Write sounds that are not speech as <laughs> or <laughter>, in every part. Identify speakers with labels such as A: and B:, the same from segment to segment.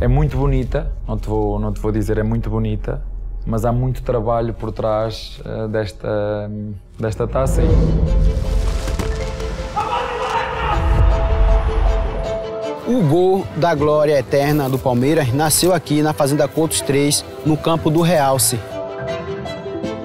A: é muito bonita, não te vou, não te vou dizer é muito bonita, mas há muito trabalho por trás uh, desta, desta taça.
B: O gol da glória eterna do Palmeiras nasceu aqui na Fazenda Coutos 3, no campo do Realce.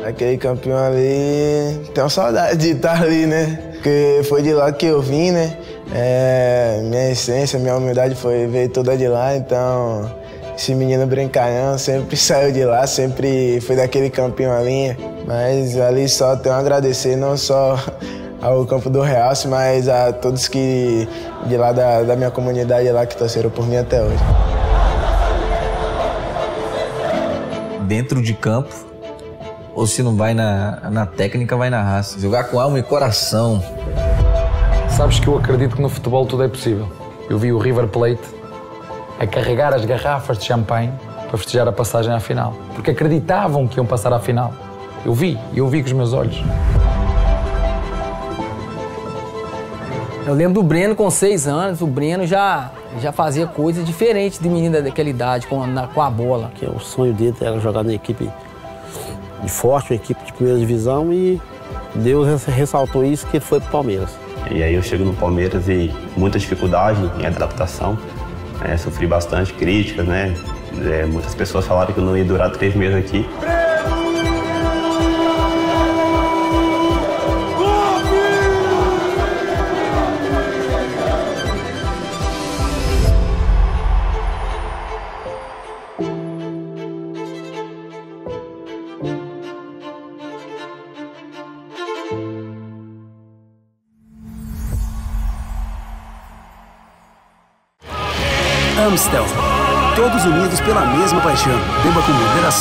C: Aquele campeão ali, tenho saudade de estar ali, né? Porque foi de lá que eu vim, né? É, minha essência, minha humildade foi, veio toda de lá, então esse menino brincalhão sempre <laughs> saiu de lá, sempre foi daquele campinho ali. Mas ali só tenho a agradecer, não só <laughs> ao campo do Realce, mas a todos que de lá da, da minha comunidade lá que torceram por mim até hoje.
D: Dentro de campo, ou se não vai na, na técnica, vai na raça. Jogar com alma e coração.
A: Sabes que eu acredito que no futebol tudo é possível. Eu vi o River Plate a carregar as garrafas de champanhe para festejar a passagem à final, porque acreditavam que iam passar à final. Eu vi, eu vi com os meus olhos.
E: Eu lembro do Breno com seis anos, o Breno já, já fazia coisas diferentes de menina daquela idade com, na, com a bola.
F: Que o sonho dele era jogar na equipe de forte, uma equipe de primeira divisão e Deus ressaltou isso que foi pro Palmeiras.
G: E aí eu chego no Palmeiras e muita dificuldade em adaptação, é, sofri bastante críticas, né? É, muitas pessoas falaram que eu não ia durar três meses aqui.
H: Amstel. Todos unidos pela mesma paixão. Beba com moderação.